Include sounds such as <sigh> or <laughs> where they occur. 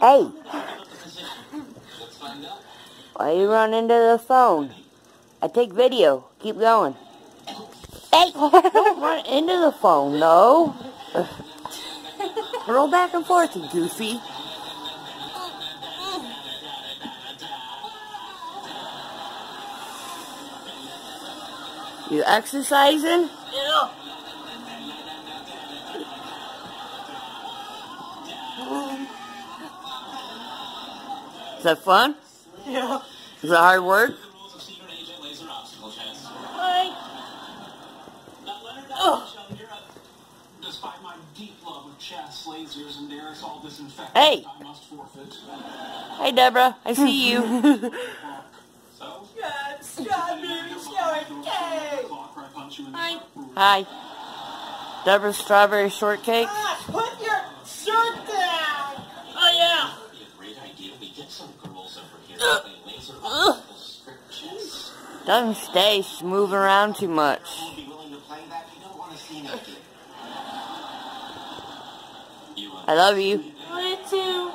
Hey! Why you run into the phone? I take video. Keep going. Hey! <laughs> Don't run into the phone, no. <laughs> Roll back and forth, you goofy. You exercising? Yeah. Is that fun? Yeah. Is that hard work? Hi. Oh. Despite my deep love of chess, lasers, and aerosol disinfectant, Hey. I must forfeit. Hey, Deborah. I see you. So, God, strawberry shortcake. clock where I punch you in the Hi. front room. Hi. Deborah's strawberry shortcake. Ah, Doesn't stay. She's moving around too much. Won't be willing to play that. You don't want to see naked. You I love you. Me too.